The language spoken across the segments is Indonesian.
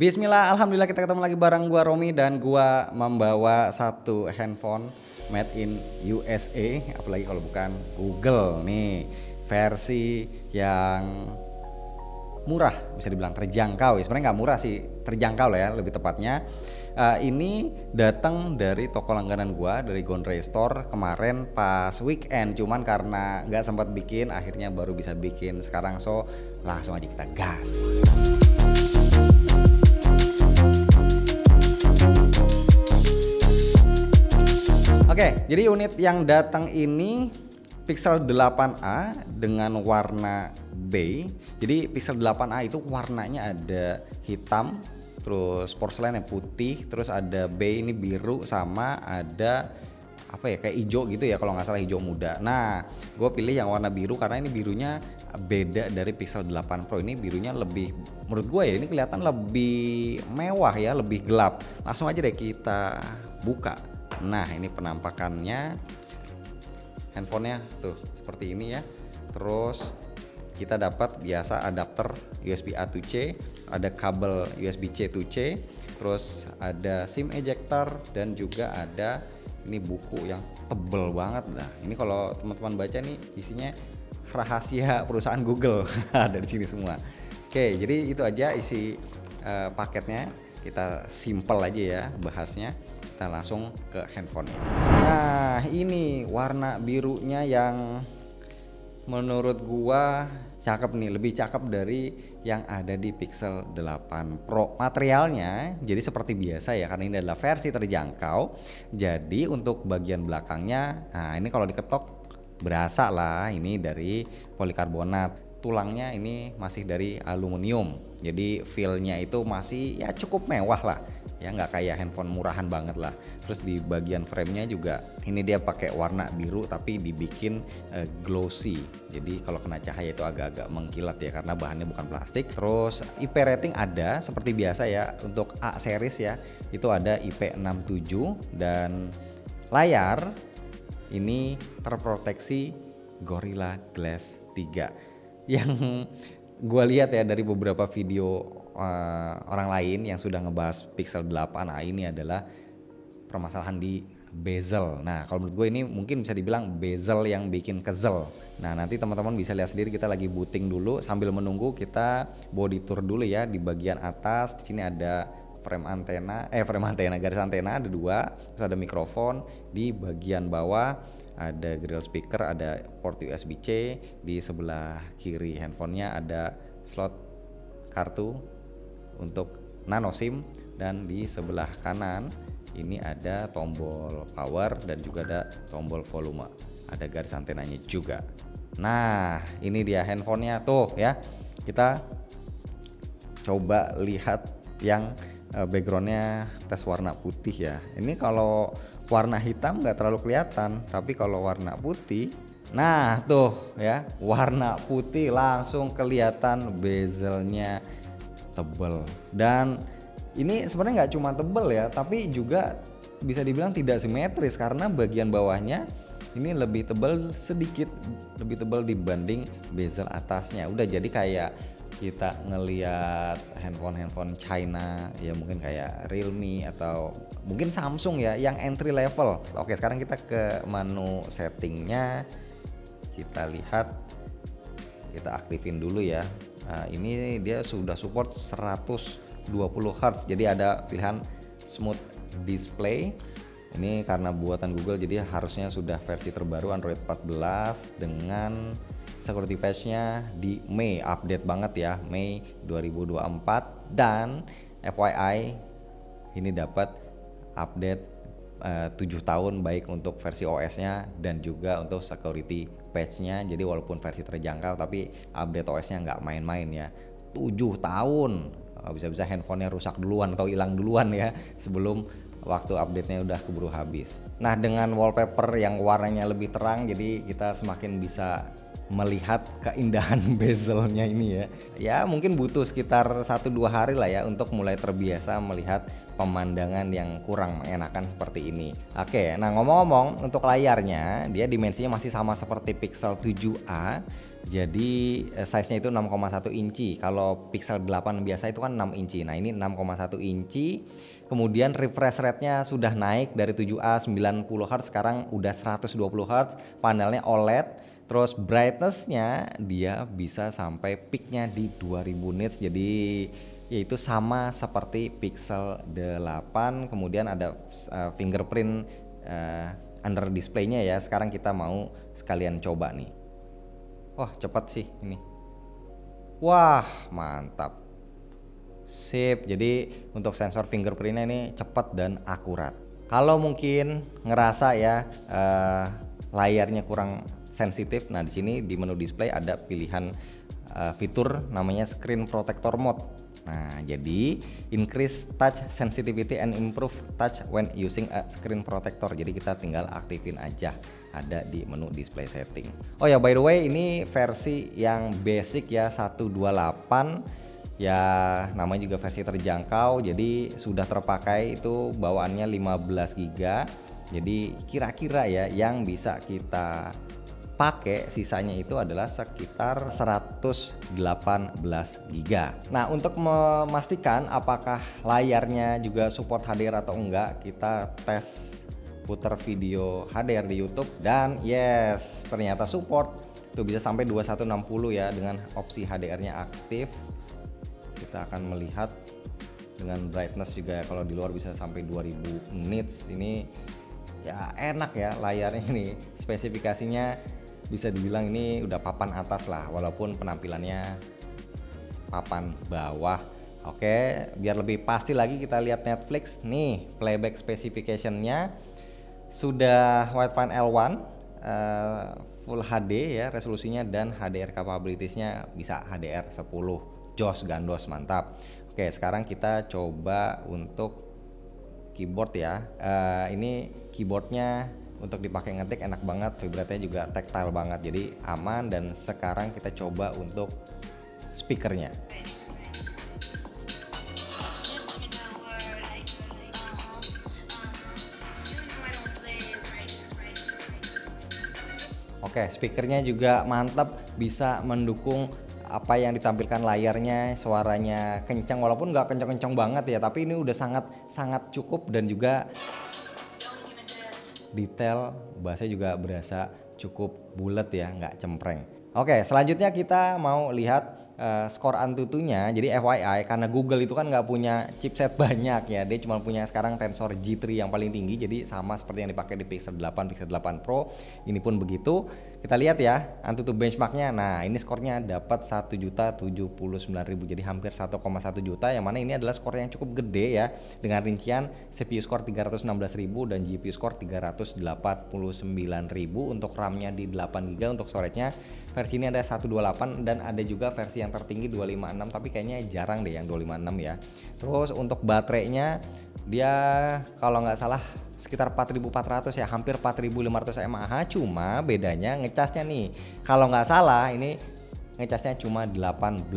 Bismillah, alhamdulillah kita ketemu lagi bareng gua Romi dan gua membawa satu handphone made in USA, apalagi kalau bukan Google nih, versi yang murah bisa dibilang terjangkau. Ya sebenarnya nggak murah sih terjangkau lah ya lebih tepatnya. Uh, ini datang dari toko langganan gua dari Gondre Store kemarin pas weekend. Cuman karena nggak sempat bikin akhirnya baru bisa bikin sekarang. So langsung aja kita gas Oke, jadi unit yang datang ini Pixel 8a dengan warna B. Jadi Pixel 8a itu warnanya ada hitam, terus porselen yang putih, terus ada B ini biru sama ada apa ya kayak hijau gitu ya kalau nggak salah hijau muda. Nah, gue pilih yang warna biru karena ini birunya beda dari Pixel 8 Pro ini birunya lebih menurut gue ya ini kelihatan lebih mewah ya, lebih gelap. Langsung aja deh kita buka. Nah, ini penampakannya. Handphonenya tuh seperti ini ya. Terus kita dapat biasa adapter USB A to C ada kabel USB C to C terus ada SIM ejector dan juga ada ini buku yang tebel banget. Nah ini kalau teman-teman baca nih isinya rahasia perusahaan Google. Ada di sini semua. Oke jadi itu aja isi uh, paketnya. Kita simple aja ya bahasnya kita langsung ke handphonenya. Nah ini warna birunya yang menurut gua cakep nih, lebih cakep dari yang ada di Pixel 8 Pro. Materialnya jadi seperti biasa ya karena ini adalah versi terjangkau. Jadi untuk bagian belakangnya, nah ini kalau diketok berasa lah ini dari polikarbonat. Tulangnya ini masih dari aluminium. Jadi feelnya itu masih ya cukup mewah lah. Ya nggak kayak handphone murahan banget lah. Terus di bagian framenya juga ini dia pakai warna biru tapi dibikin uh, glossy. Jadi kalau kena cahaya itu agak-agak mengkilat ya karena bahannya bukan plastik. Terus IP rating ada seperti biasa ya untuk A series ya itu ada IP67 dan layar ini terproteksi Gorilla Glass 3 yang gue lihat ya dari beberapa video uh, orang lain yang sudah ngebahas Pixel 8 nah ini adalah permasalahan di bezel. Nah, kalau menurut gue ini mungkin bisa dibilang bezel yang bikin kezel. Nah, nanti teman-teman bisa lihat sendiri kita lagi booting dulu sambil menunggu kita body tour dulu ya di bagian atas. Di sini ada frame antena, eh frame antena, garis antena ada dua, terus ada mikrofon di bagian bawah ada grill speaker, ada port USB-C, di sebelah kiri handphonenya ada slot kartu untuk nano SIM dan di sebelah kanan ini ada tombol power dan juga ada tombol volume. Ada garis antenanya juga. Nah, ini dia handphonenya tuh ya. Kita coba lihat yang eh, backgroundnya tes warna putih ya. Ini kalau warna hitam nggak terlalu kelihatan, tapi kalau warna putih Nah tuh ya warna putih langsung kelihatan bezelnya tebel. Dan ini sebenarnya nggak cuma tebel ya tapi juga bisa dibilang tidak simetris karena bagian bawahnya ini lebih tebal sedikit lebih tebal dibanding bezel atasnya. Udah jadi kayak kita ngeliat handphone-handphone China ya mungkin kayak Realme atau mungkin Samsung ya yang entry level oke sekarang kita ke menu settingnya kita lihat kita aktifin dulu ya Nah, ini dia sudah support 120 Hz. Jadi ada pilihan smooth display. Ini karena buatan Google jadi harusnya sudah versi terbaru Android 14 dengan security patch-nya di Mei, update banget ya, Mei 2024 dan FYI ini dapat update uh, eh, 7 tahun baik untuk versi OS-nya dan juga untuk security patch-nya. Jadi walaupun versi terjangkau tapi update OS-nya nggak main-main ya. 7 tahun bisa-bisa handphonenya rusak duluan atau hilang duluan ya sebelum waktu update-nya udah keburu habis. Nah dengan wallpaper yang warnanya lebih terang jadi kita semakin bisa melihat keindahan bezelnya ini ya. Ya mungkin butuh sekitar 1-2 hari lah ya untuk mulai terbiasa melihat pemandangan yang kurang mengenakan seperti ini. Oke, nah ngomong-ngomong untuk layarnya dia dimensinya masih sama seperti Pixel 7a. Jadi eh, size-nya itu 6,1 inci. Kalau Pixel 8 biasa itu kan 6 inci. Nah, ini 6,1 inci. Kemudian refresh rate-nya sudah naik dari 7A 90 Hz sekarang udah 120 Hz. Panelnya OLED. Terus brightness-nya dia bisa sampai peaknya di 2000 nits. Jadi yaitu sama seperti Pixel 8 kemudian ada uh, fingerprint uh, under displaynya ya. Sekarang kita mau sekalian coba nih. Wah cepat sih ini. Wah mantap. Sip. Jadi untuk sensor fingerprintnya ini cepat dan akurat. Kalau mungkin ngerasa ya uh, layarnya kurang sensitif. Nah di sini di menu display ada pilihan uh, fitur namanya screen protector mode. Nah, jadi increase touch sensitivity and improve touch when using a screen protector. Jadi kita tinggal aktifin aja ada di menu display setting. Oh ya, by the way, ini versi yang basic ya 128 ya namanya juga versi terjangkau. Jadi sudah terpakai itu bawaannya 15 GB jadi kira-kira ya yang bisa kita pakai sisanya itu adalah sekitar 118 GB. Nah, untuk memastikan apakah layarnya juga support HDR atau enggak, kita tes putar video HDR di YouTube dan yes, ternyata support. Itu bisa sampai 2160 ya dengan opsi HDR-nya aktif. Kita akan melihat dengan brightness juga kalau di luar bisa sampai 2000 nits. Ini ya enak ya layarnya ini. Spesifikasinya bisa dibilang ini udah papan atas lah walaupun penampilannya papan bawah Oke, biar lebih pasti lagi kita lihat Netflix. Nih, playback specificationnya sudah Widevine L1 uh, Full HD ya resolusinya dan HDR capabilitiesnya bisa HDR 10. Jos gandos mantap. Oke, sekarang kita coba untuk keyboard ya. Uh, ini keyboardnya untuk dipakai ngetik enak banget vibratnya juga tactile banget. Jadi aman dan sekarang kita coba untuk speakernya. Oke, speakernya juga mantap, bisa mendukung apa yang ditampilkan layarnya, suaranya kencang walaupun nggak kencang-kencang banget ya, tapi ini udah sangat sangat cukup dan juga detail bahasa juga berasa cukup bulat ya nggak cempreng. Oke, selanjutnya kita mau lihat uh, skor Antutunya. Jadi FYI, karena Google itu kan nggak punya chipset banyak ya, dia cuma punya sekarang Tensor G3 yang paling tinggi, jadi sama seperti yang dipakai di Pixel 8, Pixel 8 Pro. Ini pun begitu. Kita lihat ya, Antutu benchmarknya. Nah, ini skornya dapat 1.079.000, jadi hampir 1,1 juta. Yang mana ini adalah skor yang cukup gede ya, dengan rincian CPU skor 316.000 dan GPU skor 389.000 untuk RAM-nya di 8 GB untuk storage-nya versi ini ada 128 dan ada juga versi yang tertinggi 256 tapi kayaknya jarang deh yang 256 ya. Terus untuk baterainya dia kalau nggak salah sekitar 4400 ya hampir 4500 mAh. Cuma bedanya ngecasnya nih kalau nggak salah ini ngecasnya cuma 18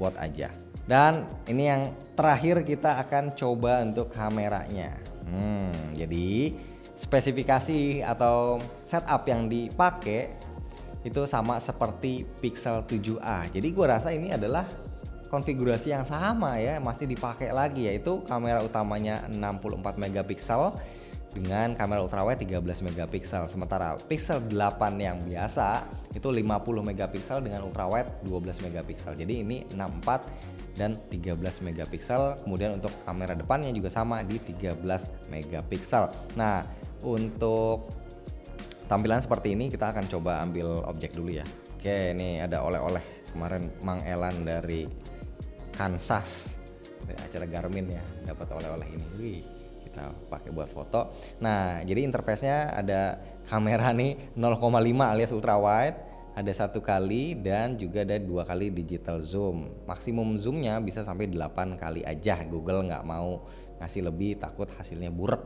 watt aja. Dan ini yang terakhir kita akan coba untuk kameranya. Hmm, jadi spesifikasi atau setup yang dipakai itu sama seperti Pixel 7a. Jadi gue rasa ini adalah konfigurasi yang sama ya, masih dipakai lagi yaitu kamera utamanya 64 megapiksel dengan kamera ultrawide 13 megapiksel. Sementara Pixel 8 yang biasa itu 50 megapiksel dengan ultrawide 12 megapiksel. Jadi ini 64 dan 13 megapiksel. Kemudian untuk kamera depannya juga sama di 13 megapiksel. Nah, untuk tampilan seperti ini kita akan coba ambil objek dulu ya. Oke ini ada oleh-oleh kemarin Mang Elan dari Kansas. Dari acara Garmin ya dapat oleh-oleh ini. Wih kita pakai buat foto. Nah jadi interface-nya ada kamera nih 0,5 alias ultra wide ada satu kali dan juga ada dua kali digital zoom. Maksimum zoomnya bisa sampai 8 kali aja Google nggak mau ngasih lebih takut hasilnya buruk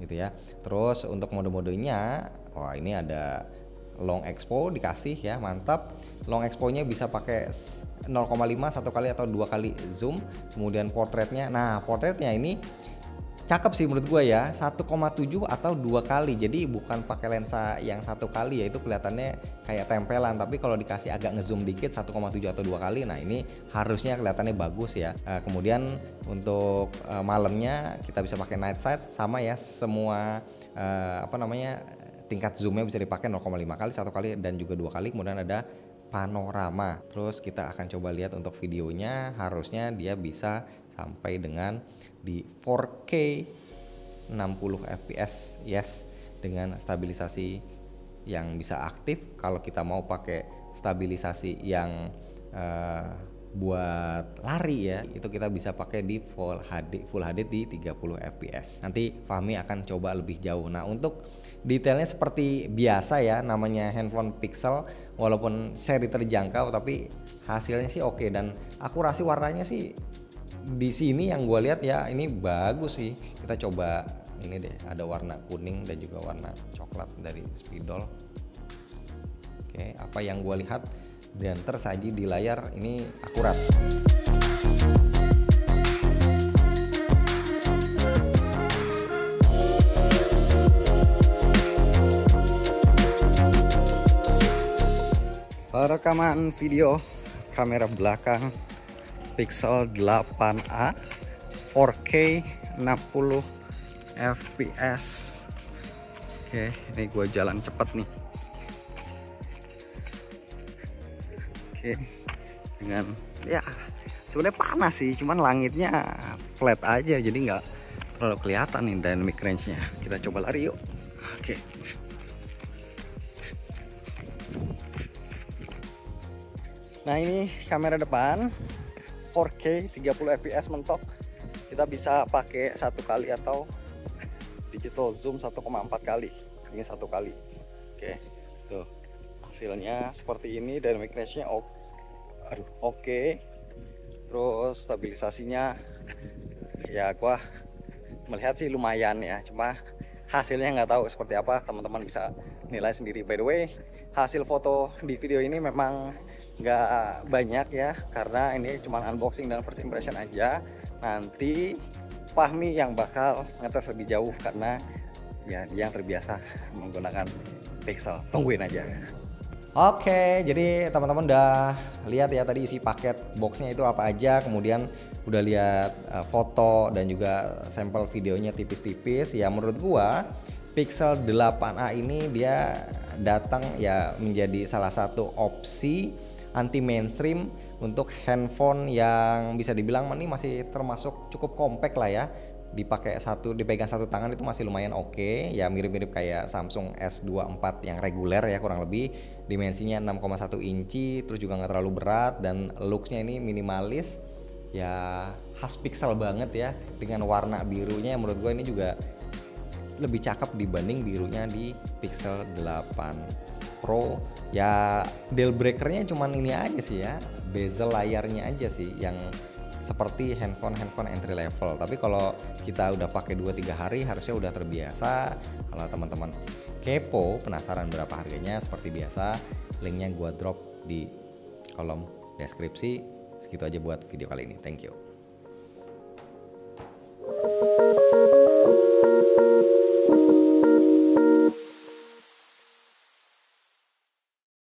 gitu ya. Terus untuk mode-modenya wah ini ada long expo dikasih ya mantap. Long expo-nya bisa pakai 0,5 satu kali atau dua kali zoom kemudian portraitnya. Nah portraitnya ini cakep sih menurut gue ya 1,7 atau dua kali. Jadi bukan pakai lensa yang satu kali ya itu kelihatannya kayak tempelan. Tapi kalau dikasih agak ngezoom dikit 1,7 atau dua kali nah ini harusnya kelihatannya bagus ya. Uh, kemudian untuk uh, malamnya kita bisa pakai night sight sama ya semua uh, apa namanya tingkat zoomnya bisa dipakai 0,5 kali satu kali dan juga dua kali. Kemudian ada panorama. Terus kita akan coba lihat untuk videonya. Harusnya dia bisa sampai dengan di 4K 60 fps yes dengan stabilisasi yang bisa aktif. Kalau kita mau pakai stabilisasi yang uh, buat lari ya itu kita bisa pakai di full HD full HD di 30 fps nanti Fahmi akan coba lebih jauh. Nah untuk detailnya seperti biasa ya namanya handphone Pixel walaupun seri terjangkau tapi hasilnya sih oke. Dan akurasi warnanya sih di sini yang gue lihat ya ini bagus sih. Kita coba ini deh ada warna kuning dan juga warna coklat dari spidol. Oke apa yang gue lihat dan tersaji di layar ini akurat. Rekaman video kamera belakang Pixel 8a 4K 60 fps oke ini gue jalan cepet nih oke. Dengan ya sebenarnya panas sih cuman langitnya flat aja jadi nggak terlalu kelihatan nih dynamic range nya kita coba lari yuk. Oke. Nah ini kamera depan 4K 30 fps mentok. Kita bisa pakai satu kali atau digital zoom 1,4 kali ini satu kali. Oke tuh hasilnya seperti ini dynamic range oke oke. Terus stabilisasinya ya gua melihat sih lumayan ya cuma hasilnya nggak tahu seperti apa teman-teman bisa nilai sendiri. By the way hasil foto di video ini memang nggak banyak ya karena ini cuma unboxing dan first impression aja. Nanti Fahmi yang bakal ngetes lebih jauh karena ya dia yang terbiasa menggunakan pixel. Tungguin aja Oke, jadi teman-teman udah lihat ya tadi isi paket boxnya itu apa aja, kemudian udah lihat uh, foto dan juga sampel videonya tipis-tipis. Ya menurut gua Pixel 8a ini dia datang ya menjadi salah satu opsi anti mainstream untuk handphone yang bisa dibilang ini masih termasuk cukup compact lah ya dipakai satu dipegang satu tangan itu masih lumayan oke. Okay. ya mirip-mirip kayak Samsung S24 yang reguler ya kurang lebih. Dimensinya 6,1 inci terus juga nggak terlalu berat dan looksnya ini minimalis. Ya khas pixel banget ya dengan warna birunya. Yang menurut gue ini juga lebih cakep dibanding birunya di Pixel 8 Pro. Ya deal breakernya cuman ini aja sih ya bezel layarnya aja sih yang seperti handphone handphone entry level. Tapi kalau kita udah pakai 2-3 hari harusnya udah terbiasa. Kalau teman-teman kepo penasaran berapa harganya seperti biasa linknya gua drop di kolom deskripsi. Segitu aja buat video kali ini. Thank you